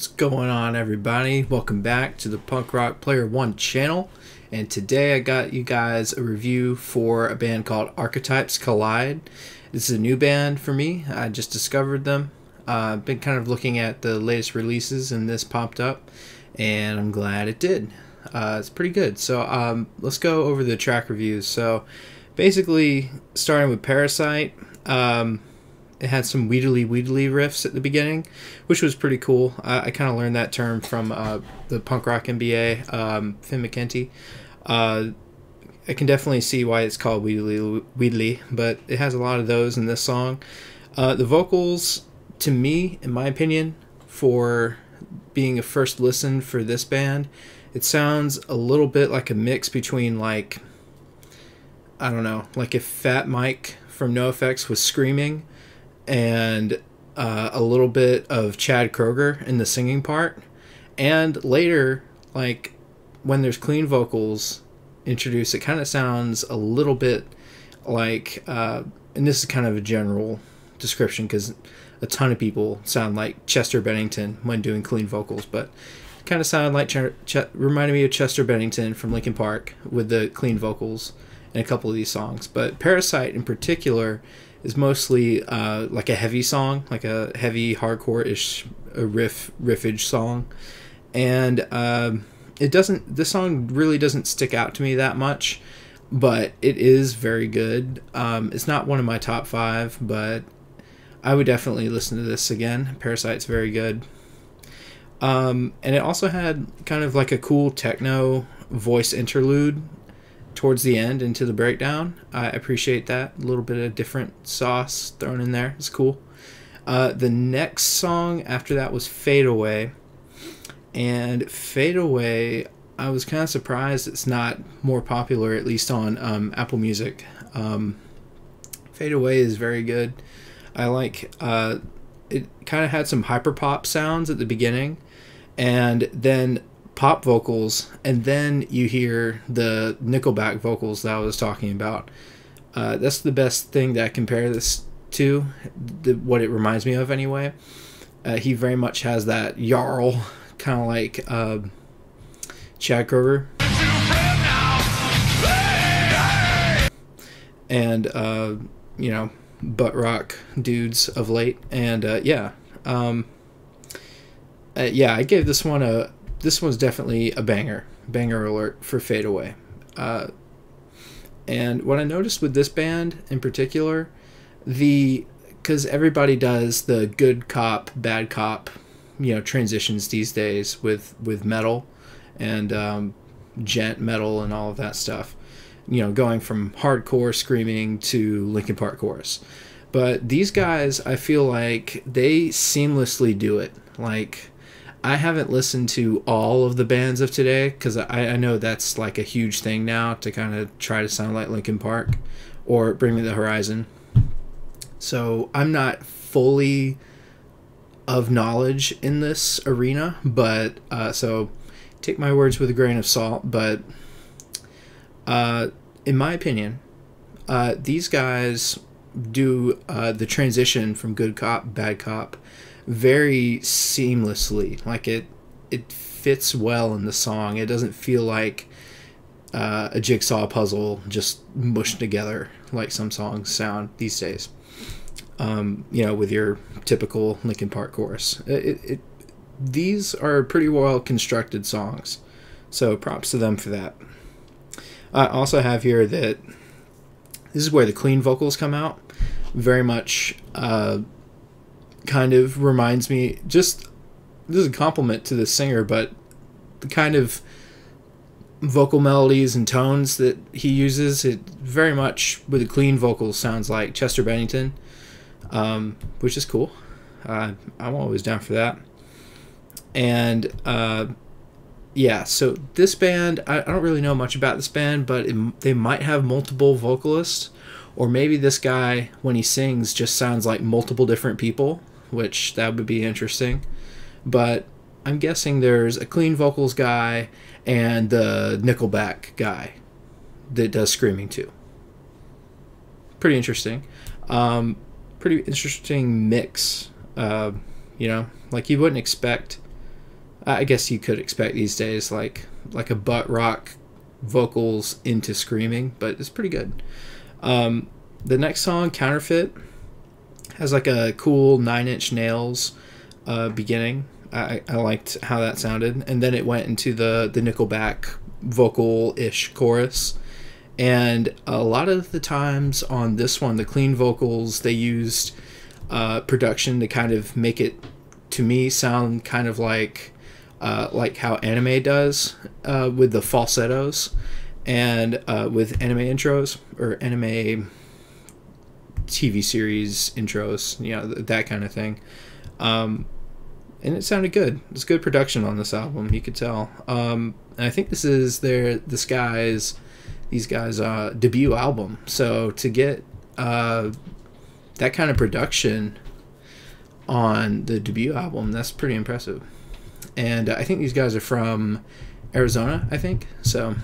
What's going on, everybody? Welcome back to the Punk Rock Player One channel. And today I got you guys a review for a band called Archetypes Collide. This is a new band for me. I just discovered them. I've been kind of looking at the latest releases, and this popped up, and I'm glad it did. Uh, it's pretty good. So um, let's go over the track reviews. So basically, starting with Parasite. Um, it had some Weedly Weedly riffs at the beginning, which was pretty cool. I, I kind of learned that term from uh, the punk rock MBA, um, Finn McKenty. Uh, I can definitely see why it's called Weedly Weedly, but it has a lot of those in this song. Uh, the vocals, to me, in my opinion, for being a first listen for this band, it sounds a little bit like a mix between like I don't know, like if Fat Mike from NOFX was screaming and uh, a little bit of Chad Kroeger in the singing part. And later, like when there's clean vocals introduced, it kind of sounds a little bit like, uh, and this is kind of a general description because a ton of people sound like Chester Bennington when doing clean vocals, but kind of sounded like Ch- Ch- reminded me of Chester Bennington from Linkin Park with the clean vocals in a couple of these songs. But Parasite in particular is mostly uh, like a heavy song, like a heavy hardcore ish riff riffage song, and um, it doesn't. This song really doesn't stick out to me that much, but it is very good. Um, it's not one of my top five, but I would definitely listen to this again. Parasite's very good. Um, and it also had kind of like a cool techno voice interlude towards the end into the breakdown. I appreciate that. A little bit of different sauce thrown in there. It's cool. Uh, the next song after that was Fade Away. And Fade Away, I was kind of surprised it's not more popular, at least on um, Apple Music. Um, Fade Away is very good. I like uh, it, kind of had some hyper pop sounds at the beginning. And then pop vocals, and then you hear the Nickelback vocals that I was talking about. Uh, that's the best thing that I compare this to, the, what it reminds me of anyway. Uh, he very much has that Jarl, kind of like uh, Chad Kroeger. And, uh, you know, butt rock dudes of late. And uh, yeah, um, uh, yeah, I gave this one a this one's definitely a banger, banger alert for Fade Away. Uh, and what I noticed with this band in particular, the because everybody does the good cop, bad cop, you know, transitions these days with with metal and um, djent metal and all of that stuff. You know, going from hardcore screaming to Linkin Park chorus. But these guys, I feel like they seamlessly do it. Like I haven't listened to all of the bands of today because I, I know that's like a huge thing now to kind of try to sound like Linkin Park or Bring Me the Horizon. So I'm not fully of knowledge in this arena, but uh, so take my words with a grain of salt. But uh, in my opinion, uh, these guys do uh, the transition from good cop, bad cop very seamlessly. Like it it fits well in the song. It doesn't feel like uh, a jigsaw puzzle just mushed together like some songs sound these days. Um, you know, with your typical Linkin Park chorus. It, it, these are pretty well constructed songs, so props to them for that. I also have here that this is where the clean vocals come out. Very much uh, kind of reminds me just this is a compliment to the singer, but the kind of vocal melodies and tones that he uses, it very much with the clean vocals sounds like Chester Bennington, um, which is cool. Uh, I'm always down for that. And uh, yeah, so this band, I, I, don't really know much about this band, but it, they might have multiple vocalists, or maybe this guy, when he sings, just sounds like multiple different people which that would be interesting. But I'm guessing there's a clean vocals guy and the Nickelback guy that does screaming too. Pretty interesting. Um, pretty interesting mix. Uh, you know, like you wouldn't expect I guess you could expect these days like like a butt rock vocals into screaming, but it's pretty good. Um, the next song, Counterfeit, has like a cool Nine Inch Nails uh, beginning. I, I liked how that sounded, and then it went into the the Nickelback vocal ish chorus. And a lot of the times on this one, the clean vocals, they used uh, production to kind of make it, to me, sound kind of like uh, like how anime does uh, with the falsettos and uh, with anime intros or anime TV series intros, you know, that kind of thing. Um, and it sounded good. It's good production on this album. You could tell. Um, and I think this is their this guy's these guys' uh, debut album. So to get uh, that kind of production on the debut album, that's pretty impressive and I think these guys are from Arizona, I think. So,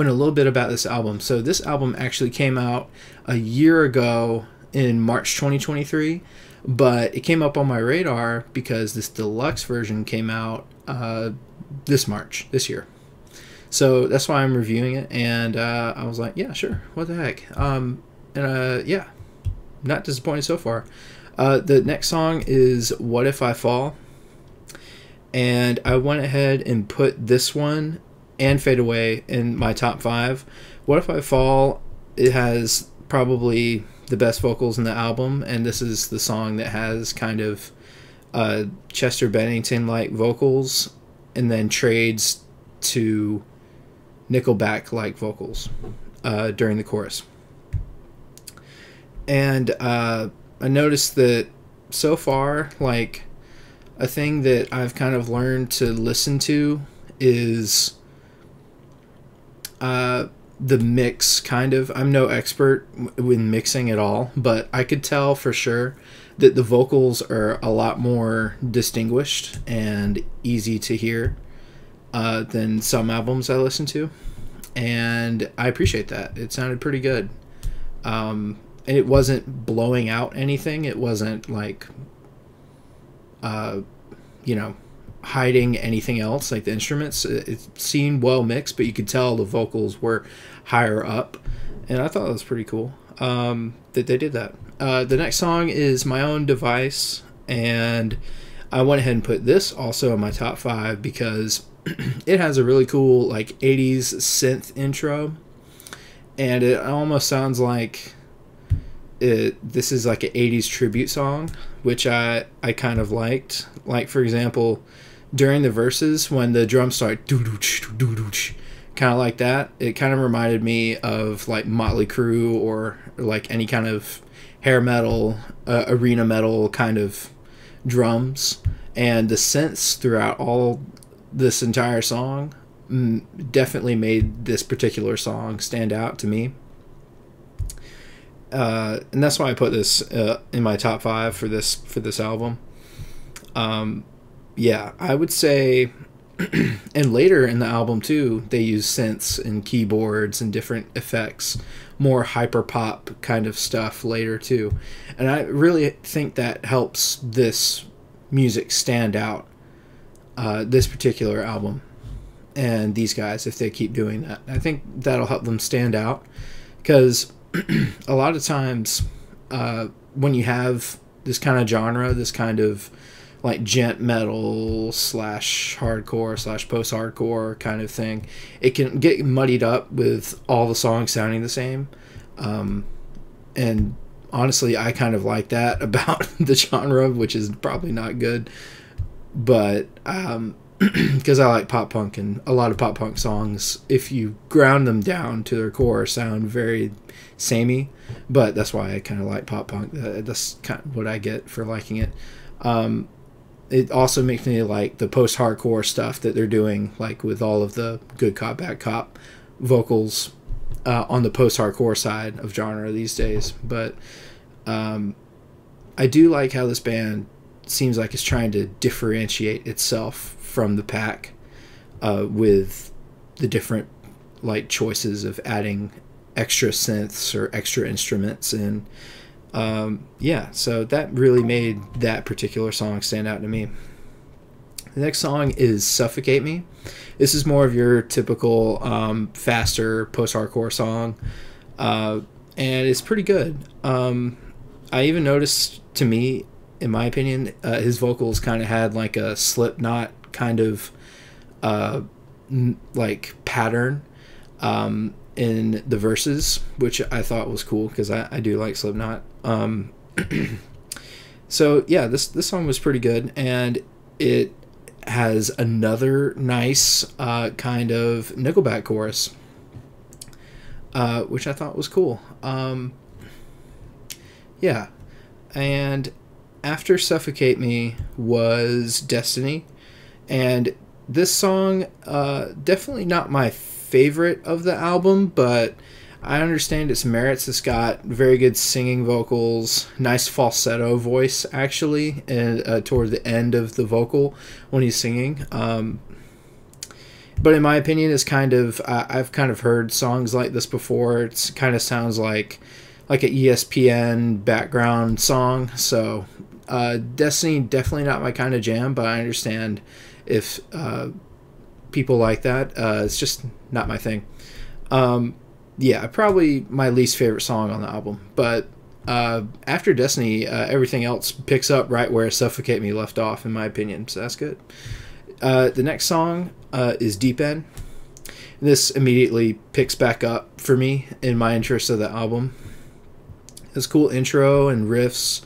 and a little bit about this album. So, this album actually came out a year ago in March 2023, but it came up on my radar because this deluxe version came out uh, this March, this year. So that's why I'm reviewing it, and uh, I was like, yeah, sure, what the heck. Um, and uh, yeah, not disappointed so far. Uh, the next song is What If I Fall and I went ahead and put this one and Fade Away in my top five. What If I Fall? It has probably the best vocals in the album, and this is the song that has kind of uh, Chester Bennington like vocals and then trades to Nickelback like vocals uh, during the chorus. And uh, I noticed that so far, like, a thing that I've kind of learned to listen to is uh, the mix, kind of. I'm no expert in mixing at all, but I could tell for sure that the vocals are a lot more distinguished and easy to hear uh, than some albums I listen to. And I appreciate that. It sounded pretty good. Um, and it wasn't blowing out anything. It wasn't like uh, you know, hiding anything else like the instruments. It, seemed well mixed, but you could tell the vocals were higher up, and I thought that was pretty cool um, that they did that. Uh, the next song is My Own Device, and I went ahead and put this also in my top five because it has a really cool like 80s synth intro, and it almost sounds like it, this is like an 80s tribute song which i i kind of liked like for example during the verses when the drums start kind of like that it kind of reminded me of like motley crue or, or like any kind of hair metal uh, arena metal kind of drums and the synths throughout all this entire song mm, definitely made this particular song stand out to me uh, and that's why I put this uh, in my top five for this for this album. Um, yeah, I would say, and later in the album too, they use synths and keyboards and different effects, more hyper pop kind of stuff later too, and I really think that helps this music stand out. Uh, this particular album, and these guys, if they keep doing that, I think that'll help them stand out because a lot of times uh, when you have this kind of genre, this kind of like djent metal slash hardcore slash post hardcore kind of thing, it can get muddied up with all the songs sounding the same. Um, and honestly, I kind of like that about the genre, which is probably not good. But um, because I like pop punk and a lot of pop punk songs, if you ground them down to their core, sound very samey. But that's why I kind of like pop punk. That's kind of what I get for liking it. Um, it also makes me like the post hardcore stuff that they're doing, like with all of the good cop, bad cop vocals uh, on the post hardcore side of genre these days. But um, I do like how this band seems like it's trying to differentiate itself from the pack uh, with the different like choices of adding extra synths or extra instruments and um, yeah so that really made that particular song stand out to me The next song is Suffocate Me. This is more of your typical um, faster post hardcore song, uh, and it's pretty good. Um, I even noticed, to me, in my opinion, uh, his vocals kind of had like a Slipknot kind of uh, like pattern um, in the verses, which I thought was cool because I, I do like Slipknot. Um, so yeah, this this song was pretty good, and it has another nice uh, kind of Nickelback chorus, uh, which I thought was cool. Um, yeah, and after Suffocate Me was Destiny, and this song uh, definitely not my favorite of the album, but I understand its merits. It's got very good singing vocals, nice falsetto voice actually, and uh, toward the end of the vocal when he's singing. Um, but in my opinion, it's kind of I've kind of heard songs like this before. It's kind of sounds like like an ESPN background song. So uh, Destiny definitely not my kind of jam, but I understand if uh, people like that. Uh, it's just not my thing. Um, yeah, probably my least favorite song on the album. But uh, after Destiny, uh, everything else picks up right where Suffocate Me left off, in my opinion. So that's good. Uh, the next song uh, is Deep End. This immediately picks back up for me in my interest of the album. It's cool intro and riffs,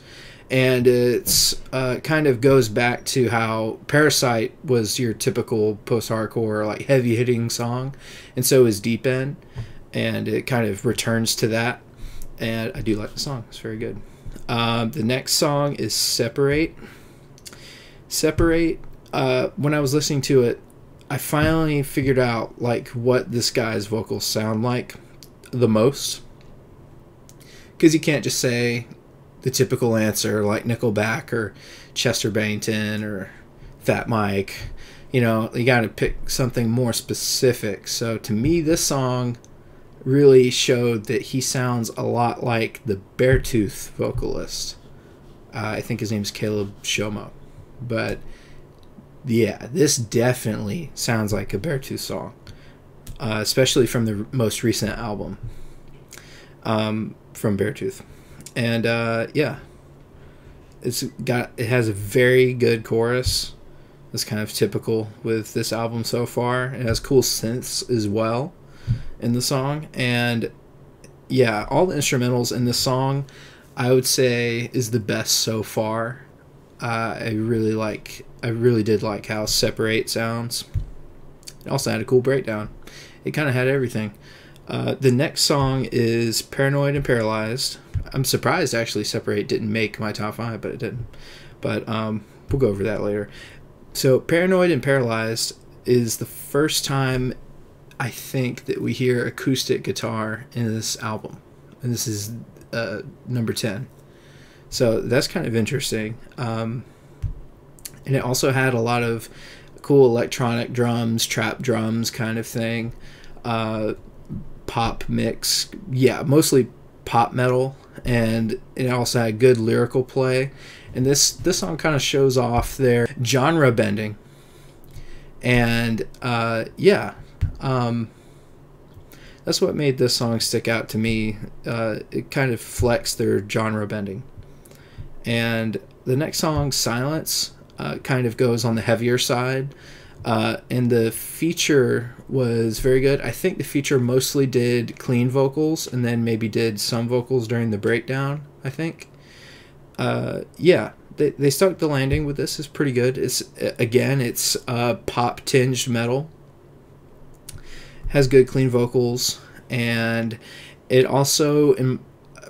and it's uh, kind of goes back to how Parasite was your typical post-hardcore like heavy hitting song, and so is Deep End and it kind of returns to that. And I do like the song; it's very good. Um, the next song is "Separate." "Separate." Uh, when I was listening to it, I finally figured out like what this guy's vocals sound like the most. Because you can't just say the typical answer like Nickelback or Chester Bennington or Fat Mike. You know, you got to pick something more specific. So to me, this song really showed that he sounds a lot like the Beartooth vocalist. Uh, I think his name's Caleb Shomo. But yeah, this definitely sounds like a Beartooth song, uh, especially from the most recent album um, from Beartooth. And uh, yeah, it's got it has a very good chorus. That's kind of typical with this album so far. It has cool synths as well in the song. And yeah all the instrumentals in the song i would say is the best so far. Uh, i really like i really did like how separate sounds. It also had a cool breakdown. It kind of had everything. Uh, the next song is paranoid and paralyzed i'm surprised actually separate didn't make my top five but it didn't but um, we'll go over that later so paranoid and paralyzed is the first time I think that we hear acoustic guitar in this album, and this is uh, number ten. So that's kind of interesting. Um, and it also had a lot of cool electronic drums, trap drums, kind of thing, uh, pop mix. Yeah, mostly pop metal, and it also had good lyrical play. And this this song kind of shows off their genre bending. And uh, yeah, um, that's what made this song stick out to me. Uh, it kind of flexed their genre bending. And the next song, Silence, uh, kind of goes on the heavier side. Uh, and the feature was very good. I think the feature mostly did clean vocals and then maybe did some vocals during the breakdown, I think. Uh, yeah, they, they stuck the landing with this. is pretty good. It's Again, it's uh, pop tinged metal has good clean vocals and it also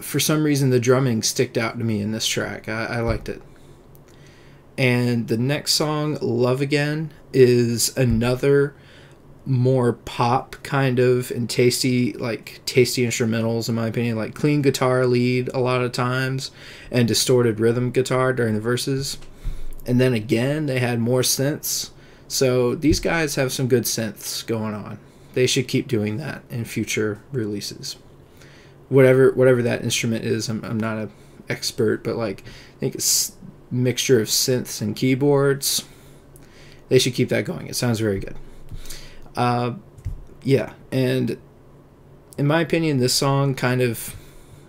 for some reason the drumming sticked out to me in this track I, I liked it and the next song love again is another more pop kind of and tasty like tasty instrumentals in my opinion like clean guitar lead a lot of times and distorted rhythm guitar during the verses and then again they had more synths so these guys have some good synths going on they should keep doing that in future releases. Whatever whatever that instrument is, I'm, I'm not an expert, but like I think it's mixture of synths and keyboards. They should keep that going. It sounds very good. Uh, yeah, and in my opinion, this song kind of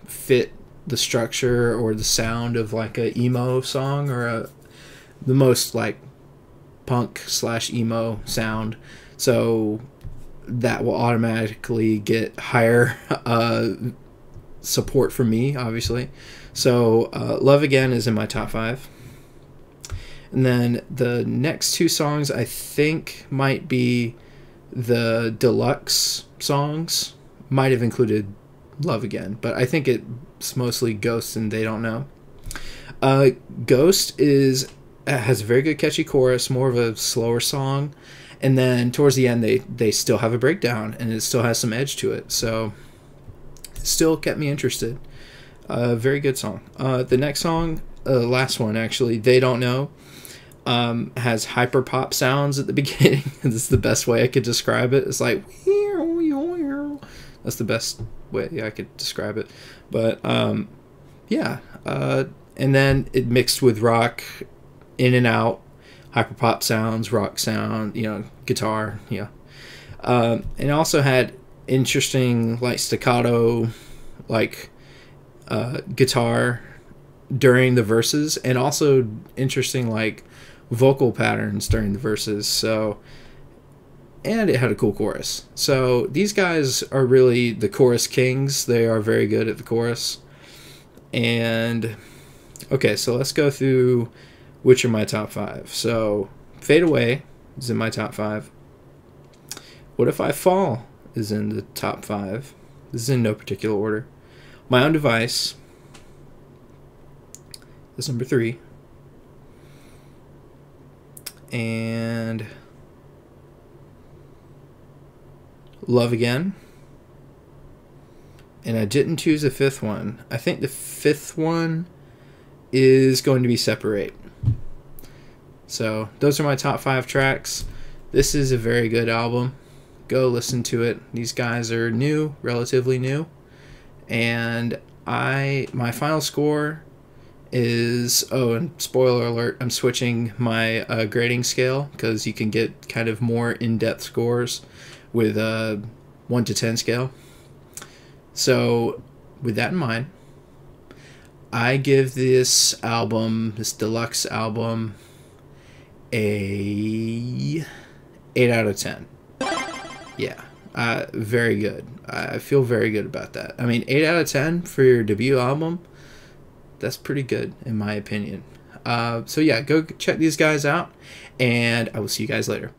fit the structure or the sound of like a emo song or a the most like punk slash emo sound. So that will automatically get higher uh, support from me, obviously. So uh, Love Again is in my top five. And then the next two songs I think might be the deluxe songs. Might have included Love Again, but I think it's mostly Ghost and They Don't Know. Uh, Ghost is has a very good catchy chorus, more of a slower song, and then towards the end they they still have a breakdown and it still has some edge to it. So still kept me interested. Uh, very good song. Uh, the next song, uh, last one actually, They Don't Know, um, has hyper pop sounds at the beginning. this is the best way I could describe it. It's like that's the best way I could describe it. But um, yeah, uh, and then it mixed with rock, in and out, hyper pop sounds, rock sound, you know, guitar, yeah. Um, and also had interesting like staccato, like uh, guitar during the verses, and also interesting like vocal patterns during the verses. So and it had a cool chorus. So these guys are really the chorus kings. They are very good at the chorus. And okay, so let's go through which are my top five. So Fade Away is in my top five. What If I Fall is in the top five. This is in no particular order. My Own Device is number three. And Love Again. And I didn't choose a fifth one. I think the fifth one is going to be Separate. So those are my top five tracks. This is a very good album. Go listen to it. These guys are new, relatively new. And I my final score is oh and spoiler alert i'm switching my uh, grading scale because you can get kind of more in-depth scores with a 1 to 10 scale. So, with that in mind, I give this album, this deluxe album, a 8 out of 10. Yeah, uh, very good. I feel very good about that. I mean, 8 out of 10 for your debut album, that's pretty good, in my opinion. Uh, so, yeah, go check these guys out, and I will see you guys later.